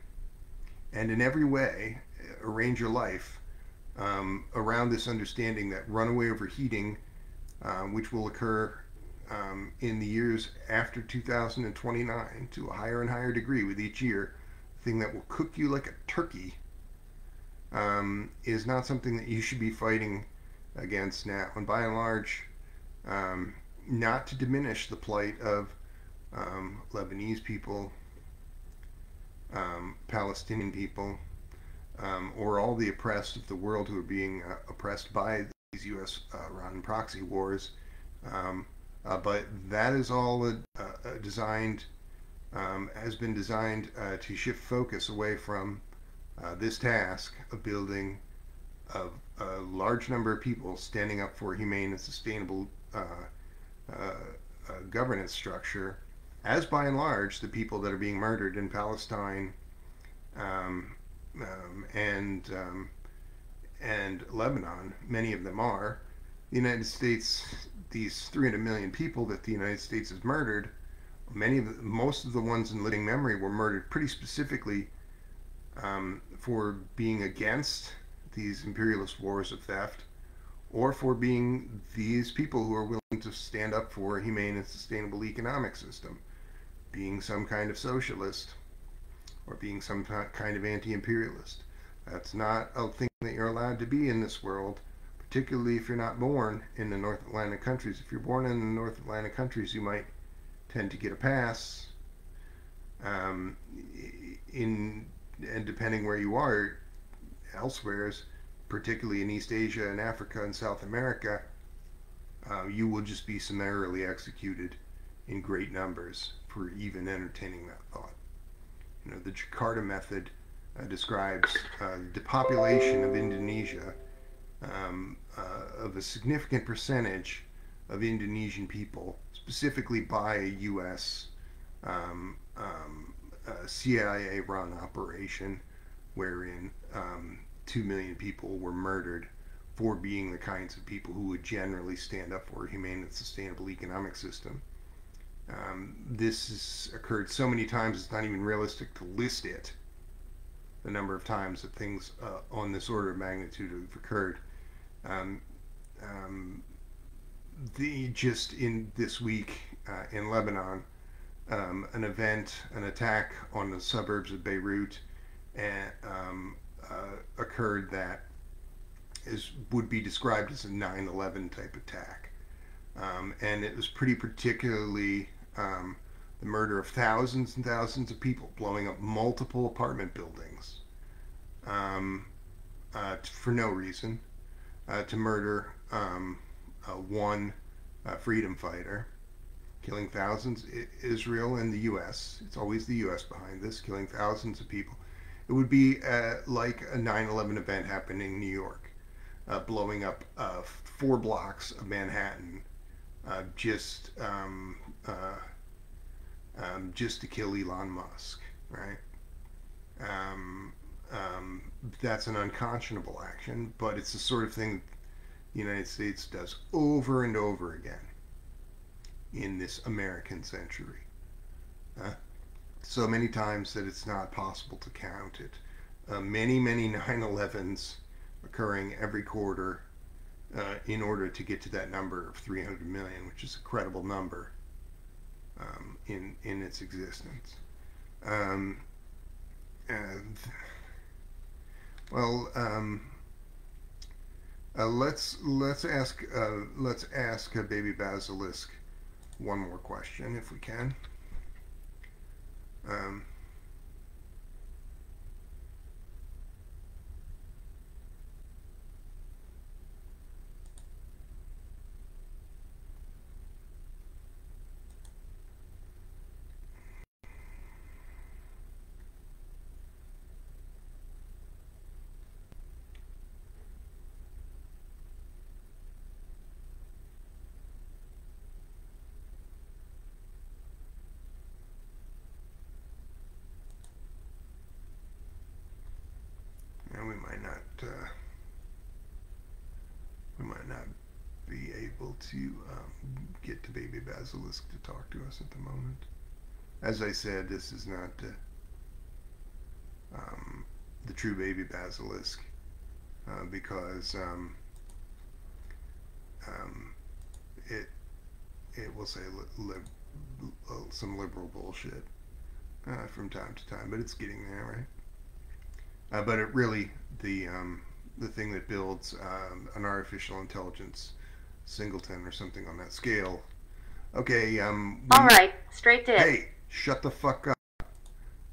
and in every way, arrange your life um, around this understanding that runaway overheating, uh, which will occur um, in the years after 2029 to a higher and higher degree with each year, thing that will cook you like a turkey, um, is not something that you should be fighting against now. And by and large, um, not to diminish the plight of um, Lebanese people, um, Palestinian people, um, or all the oppressed of the world who are being uh, oppressed by these U.S. Uh, run proxy wars. Um, uh, but that is all uh, uh, designed, um, has been designed uh, to shift focus away from this task of building a, a, large number of people standing up for humane and sustainable uh, governance structure, as by and large the people that are being murdered in Palestine um, um, and um, and Lebanon, many of them are. The United States, these 300 million people that the United States has murdered, many of the, most of the ones in living memory were murdered pretty specifically um, for being against these imperialist wars of theft or for being these people who are willing to stand up for a humane and sustainable economic system, being some kind of socialist or being some kind of anti-imperialist. That's not a thing that you're allowed to be in this world, particularly if you're not born in the North Atlantic countries. If you're born in the North Atlantic countries, you might tend to get a pass. Um, in and depending where you are, elsewhere, particularly in East Asia and Africa and South America, uh, you will just be summarily executed in great numbers for even entertaining that thought. You know, the Jakarta method uh, describes uh, depopulation of Indonesia um, uh, of a significant percentage of Indonesian people, specifically by a U.S. Um, um, CIA-run operation, wherein um, 2 million people were murdered for being the kinds of people who would generally stand up for a humane and sustainable economic system. Um, this has occurred so many times it's not even realistic to list it. The number of times that things uh, on this order of magnitude have occurred. Um, um, the just in this week uh, in Lebanon, um, an event, an attack on the suburbs of Beirut, and um, uh, occurred that is would be described as a 9/11 type attack, um, and it was pretty particularly um, the murder of thousands and thousands of people, blowing up multiple apartment buildings um, uh, for no reason, uh, to murder um, uh, one uh, freedom fighter, killing thousands. Israel and the U.S. It's always the U.S. behind this, killing thousands of people it would be uh, like a 9/11 event happening in New York, uh, blowing up uh, four blocks of Manhattan, uh, just um, um, just to kill Elon Musk, right? Um, um, that's an unconscionable action, but it's the sort of thing the United States does over and over again in this American century. Uh, so many times that it's not possible to count it. Uh, many, many 9 11s occurring every quarter uh, in order to get to that number of 300 million, which is a credible number um, in, in its existence. Um, and, well, um, uh, let's let's ask uh, let's ask uh, Baby Basilisk one more question if we can. Um, and we might not uh, we might not be able to um, get to baby basilisk to talk to us at the moment? As i said this is not uh, um, the true baby basilisk uh, because um, um, it it will say li- li- some liberal bullshit uh, from time to time but it's getting there right? Uh, but it really the um, the thing that builds um, an artificial intelligence singleton or something on that scale. Okay. Um, All right, straight to it. Hey, shut the fuck up.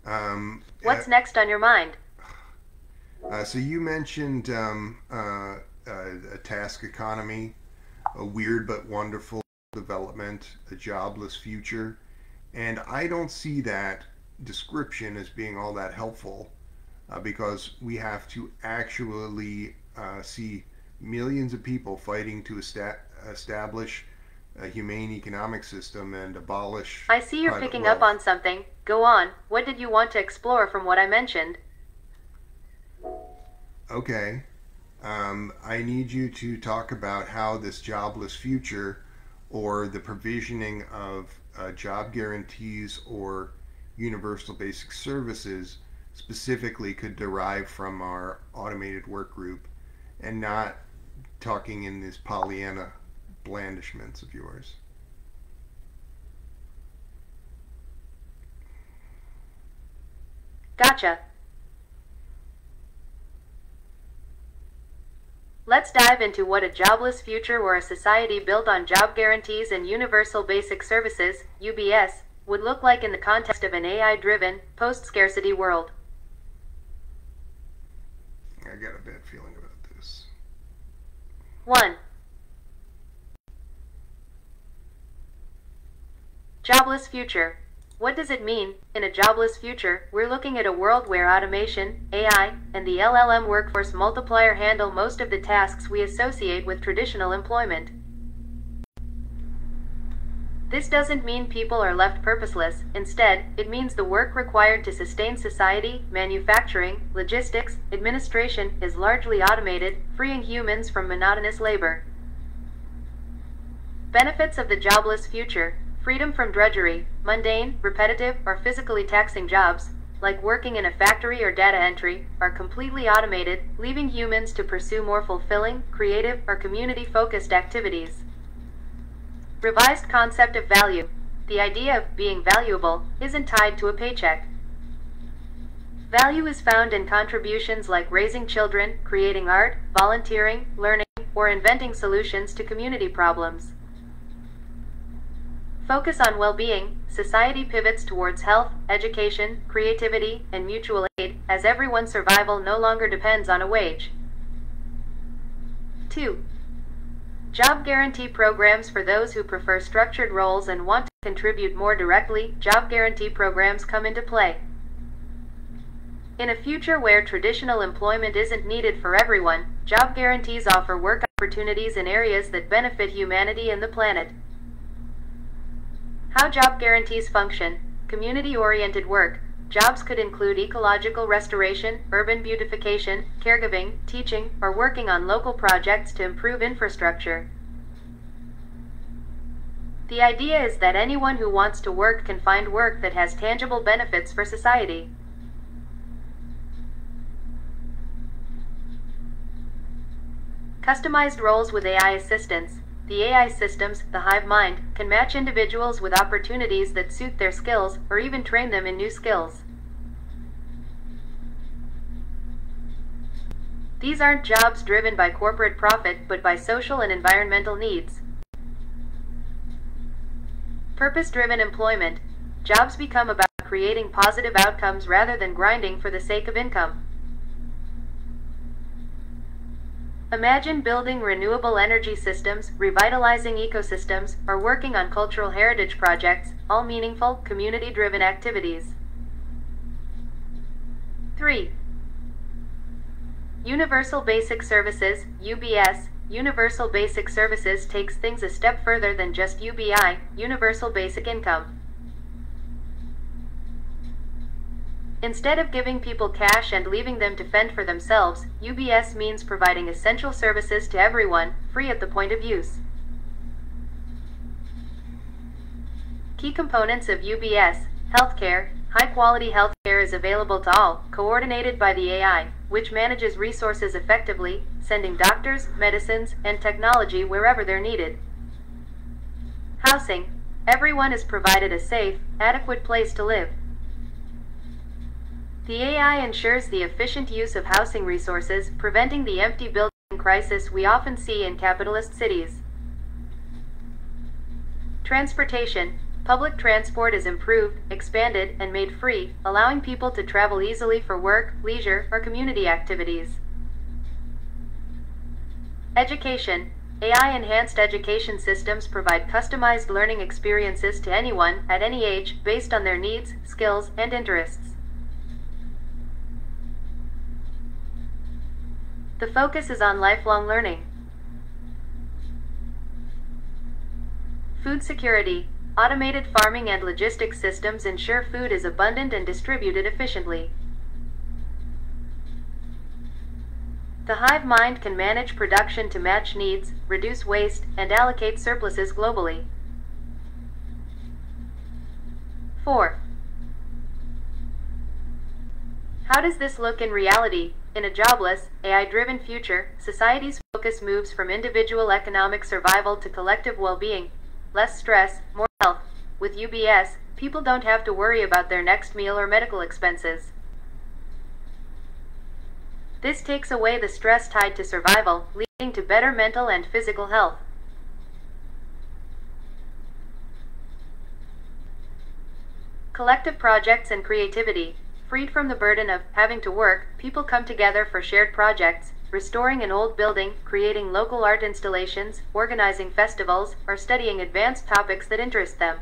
Um, What's uh, next on your mind? uh, so you mentioned um, uh, uh, a task economy, a weird but wonderful development, a jobless future, and I don't see that description as being all that helpful uh, because we have to actually uh, see millions of people fighting to esta- establish a humane economic system and abolish. I see you're picking up on something. Go on. What did you want to explore from what I mentioned? Okay. Um, I need you to talk about how this jobless future or the provisioning of uh, job guarantees or universal basic services specifically could derive from our automated work group and not talking in this Pollyanna blandishments of yours. Gotcha. Let's dive into what a jobless future or a society built on job guarantees and universal basic services, UBS, would look like in the context of an AI driven, post scarcity world. I got a bad feeling about this. 1. Jobless future. What does it mean? In a jobless future, we're looking at a world where automation, AI, and the LLM workforce multiplier handle most of the tasks we associate with traditional employment. This doesn't mean people are left purposeless. Instead, it means the work required to sustain society, manufacturing, logistics, administration is largely automated, freeing humans from monotonous labor. Benefits of the jobless future freedom from drudgery, mundane, repetitive, or physically taxing jobs, like working in a factory or data entry, are completely automated, leaving humans to pursue more fulfilling, creative, or community focused activities. Revised concept of value. The idea of being valuable isn't tied to a paycheck. Value is found in contributions like raising children, creating art, volunteering, learning, or inventing solutions to community problems. Focus on well being, society pivots towards health, education, creativity, and mutual aid, as everyone's survival no longer depends on a wage. 2. Job guarantee programs for those who prefer structured roles and want to contribute more directly, job guarantee programs come into play. In a future where traditional employment isn't needed for everyone, job guarantees offer work opportunities in areas that benefit humanity and the planet. How job guarantees function community oriented work. Jobs could include ecological restoration, urban beautification, caregiving, teaching, or working on local projects to improve infrastructure. The idea is that anyone who wants to work can find work that has tangible benefits for society. Customized roles with AI assistance. The AI systems, the hive mind, can match individuals with opportunities that suit their skills or even train them in new skills. These aren't jobs driven by corporate profit but by social and environmental needs. Purpose driven employment. Jobs become about creating positive outcomes rather than grinding for the sake of income. Imagine building renewable energy systems, revitalizing ecosystems, or working on cultural heritage projects, all meaningful, community driven activities. 3. Universal Basic Services, UBS. Universal Basic Services takes things a step further than just UBI, Universal Basic Income. Instead of giving people cash and leaving them to fend for themselves, UBS means providing essential services to everyone, free at the point of use. Key components of UBS Healthcare High quality healthcare is available to all, coordinated by the AI, which manages resources effectively, sending doctors, medicines, and technology wherever they're needed. Housing Everyone is provided a safe, adequate place to live. The AI ensures the efficient use of housing resources, preventing the empty building crisis we often see in capitalist cities. Transportation Public transport is improved, expanded, and made free, allowing people to travel easily for work, leisure, or community activities. Education AI enhanced education systems provide customized learning experiences to anyone, at any age, based on their needs, skills, and interests. The focus is on lifelong learning. Food security. Automated farming and logistics systems ensure food is abundant and distributed efficiently. The hive mind can manage production to match needs, reduce waste, and allocate surpluses globally. 4. How does this look in reality? In a jobless, AI driven future, society's focus moves from individual economic survival to collective well being. Less stress, more health. With UBS, people don't have to worry about their next meal or medical expenses. This takes away the stress tied to survival, leading to better mental and physical health. Collective projects and creativity. Freed from the burden of having to work, people come together for shared projects, restoring an old building, creating local art installations, organizing festivals, or studying advanced topics that interest them.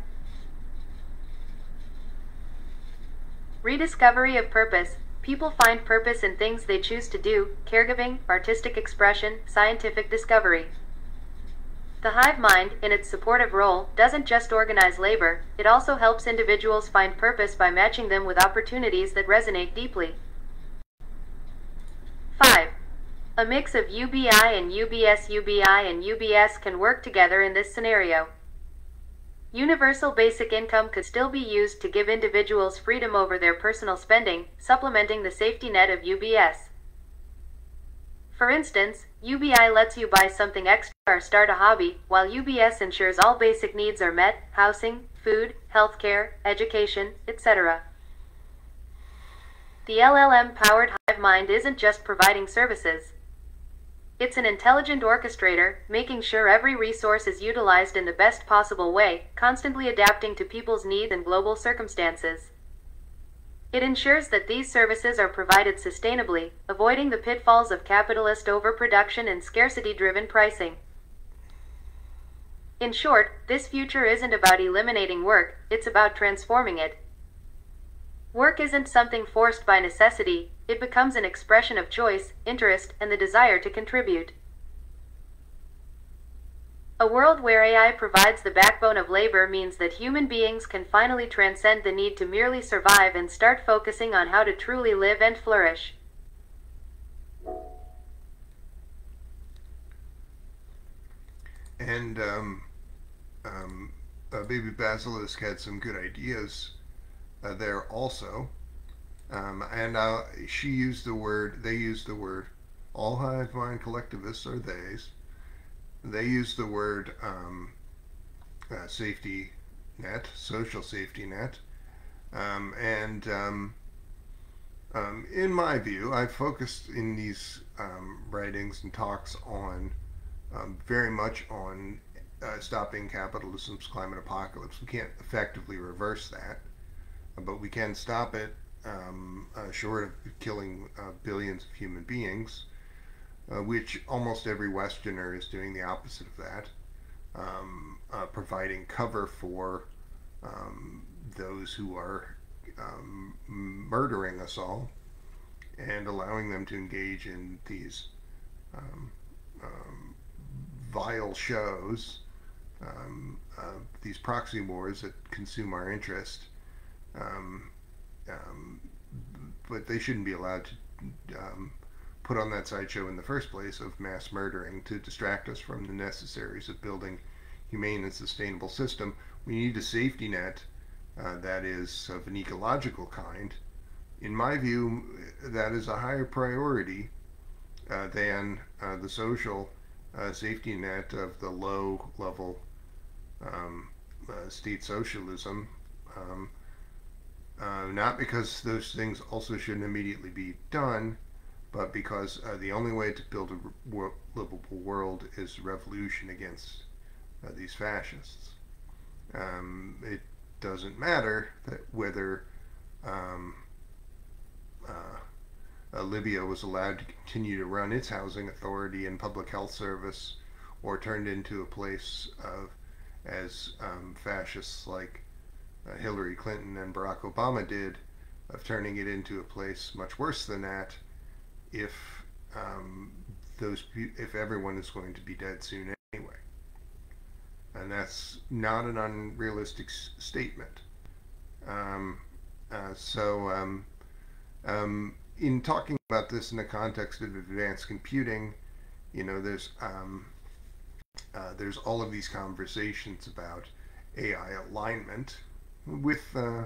Rediscovery of purpose. People find purpose in things they choose to do caregiving, artistic expression, scientific discovery. The hive mind, in its supportive role, doesn't just organize labor, it also helps individuals find purpose by matching them with opportunities that resonate deeply. 5. A mix of UBI and UBS UBI and UBS can work together in this scenario. Universal basic income could still be used to give individuals freedom over their personal spending, supplementing the safety net of UBS. For instance, UBI lets you buy something extra or start a hobby, while UBS ensures all basic needs are met housing, food, healthcare, education, etc. The LLM powered hive mind isn't just providing services. It's an intelligent orchestrator, making sure every resource is utilized in the best possible way, constantly adapting to people's needs and global circumstances. It ensures that these services are provided sustainably, avoiding the pitfalls of capitalist overproduction and scarcity driven pricing. In short, this future isn't about eliminating work, it's about transforming it. Work isn't something forced by necessity, it becomes an expression of choice, interest, and the desire to contribute. A world where AI provides the backbone of labor means that human beings can finally transcend the need to merely survive and start focusing on how to truly live and flourish. And um, um, uh, Baby Basilisk had some good ideas uh, there also. Um, and uh, she used the word, they used the word, all hive mind collectivists are theys. They use the word um, uh, safety net, social safety net. Um, and um, um, in my view, I've focused in these um, writings and talks on um, very much on uh, stopping capitalism's climate apocalypse. We can't effectively reverse that, but we can stop it uh, short of killing uh, billions of human beings, uh, which almost every Westerner is doing the opposite of that, um, uh, providing cover for um, those who are um, murdering us all and allowing them to engage in these um, um, vile shows, um, uh, these proxy wars that consume our interest. But they shouldn't be allowed to put on that sideshow in the first place of mass murdering to distract us from the necessaries of building humane and sustainable system. We need a safety net uh, that is of an ecological kind. In my view, that is a higher priority uh, than uh, the social uh, safety net of the low level um, uh, state socialism. Um, uh, not because those things also shouldn't immediately be done, but because uh, the only way to build a livable world is revolution against uh, these fascists. Um, it doesn't matter that whether um, uh, Libya was allowed to continue to run its housing authority and public health service, or turned into a place of, as um, fascists like uh, Hillary Clinton and Barack Obama did, of turning it into a place much worse than that, if um, those if everyone is going to be dead soon anyway. And that's not an unrealistic s- statement. Um, uh, so, um, um, in talking about this in the context of advanced computing, you know, there's um, uh, there's all of these conversations about AI alignment, with uh,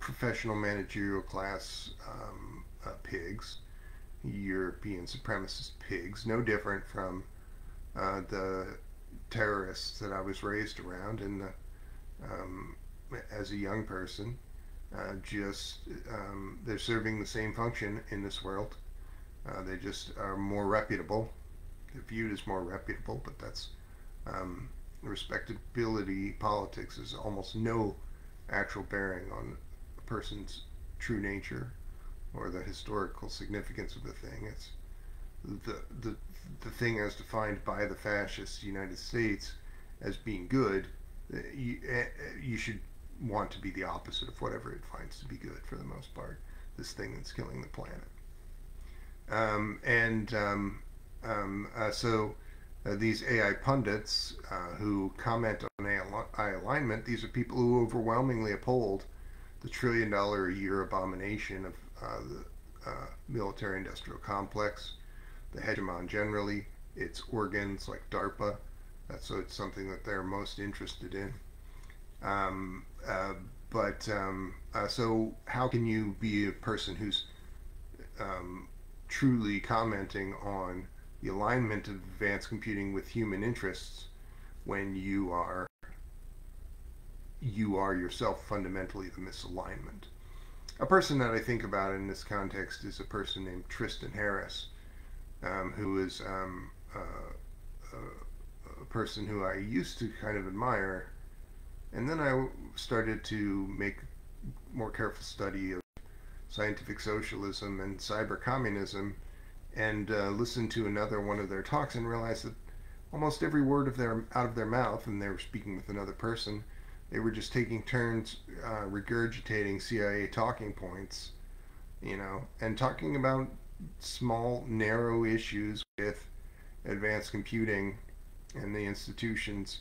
professional managerial class um, uh, pigs, European supremacist pigs, no different from uh, the terrorists that I was raised around and the, um, as a young person. Uh, just um, they're serving the same function in this world. Uh, they just are more reputable. They're viewed as more reputable, but that's um, respectability politics is almost no actual bearing on a person's true nature or the historical significance of the thing. It's the the the thing as defined by the fascist United States as being good. Uh, you, uh, you should want to be the opposite of whatever it finds to be good for the most part. This thing that's killing the planet. Um, and um, um, uh, so uh, these AI pundits uh, who comment on AI alignment, these are people who overwhelmingly uphold the trillion dollar a year abomination of the uh, military industrial complex, the hegemon generally, its organs like DARPA. That's so it's something that they're most interested in. Um, uh, but um, uh, so, how can you be a person who's um, truly commenting on the alignment of advanced computing with human interests when you are you are yourself fundamentally the misalignment. A person that I think about in this context is a person named Tristan Harris, um, who is um, uh, uh, a person who I used to kind of admire, and then I started to make more careful study of scientific socialism and cyber communism and uh, listened to another one of their talks and realized that almost every word of their out of their mouth, and they were speaking with another person, they were just taking turns uh, regurgitating CIA talking points, you know, and talking about small, narrow issues with advanced computing and the institutions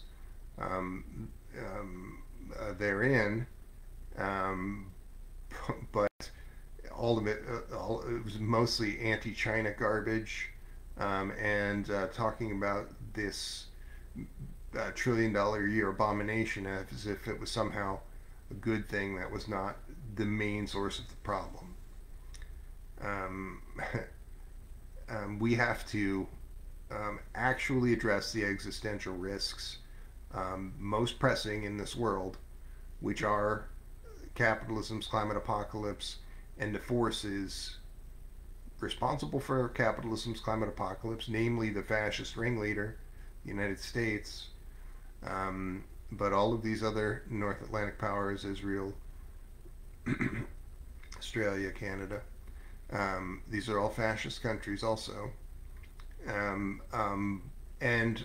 um, um, uh, therein, um, but all of it, uh, all, it was mostly anti-China garbage, um, and uh, talking about this uh, trillion dollar a year abomination as if it was somehow a good thing that was not the main source of the problem. Um, um, we have to um, actually address the existential risks um, most pressing in this world, which are capitalism's climate apocalypse and the forces responsible for capitalism's climate apocalypse, namely the fascist ringleader, the United States, um, but all of these other North Atlantic powers, Israel, Australia, Canada, um, these are all fascist countries also. Um, um and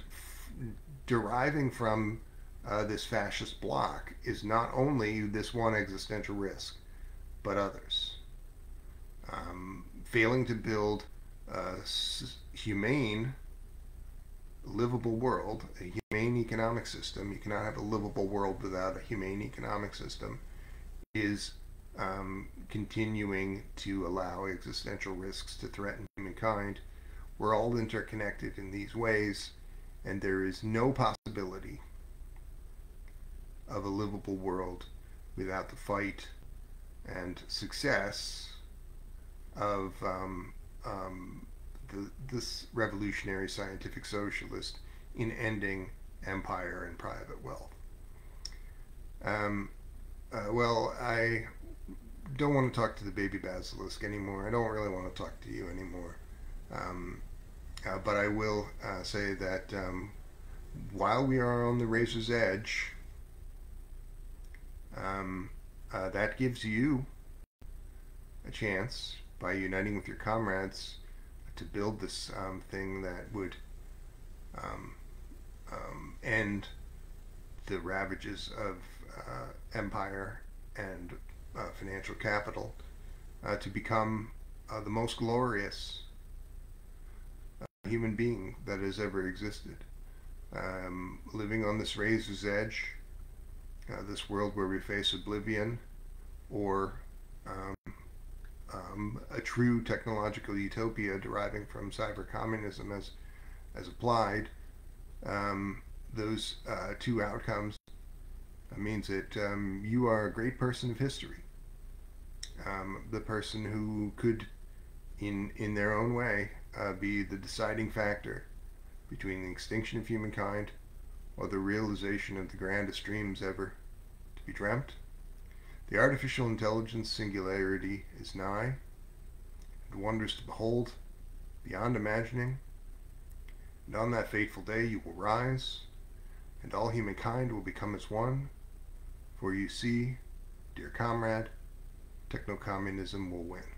deriving from uh, this fascist bloc is not only this one existential risk, but others. Um, failing to build a humane, livable world, a humane economic system, you cannot have a livable world without a humane economic system, is um, continuing to allow existential risks to threaten humankind. We're all interconnected in these ways and there is no possibility of a livable world without the fight and success of um, um, the, this revolutionary scientific socialist in ending empire and private wealth. Um, uh, well, I don't want to talk to the baby basilisk anymore. I don't really want to talk to you anymore. Um, uh, but I will uh, say that um, while we are on the razor's edge, um, uh, that gives you a chance by uniting with your comrades to build this um, thing that would um, end the ravages of uh, empire and uh, financial capital uh, to become the most glorious human being that has ever existed. Um, living on this razor's edge, uh, this world where we face oblivion, or um, um, a true technological utopia deriving from cyber communism as, as applied, um, those uh, two outcomes means that um, you are a great person of history. Um, the person who could, in in their own way, uh, be the deciding factor between the extinction of humankind or the realization of the grandest dreams ever to be dreamt. The artificial intelligence singularity is nigh, and wonders to behold beyond imagining. And on that fateful day you will rise, and all humankind will become as one. For you see, dear comrade, techno communism will win.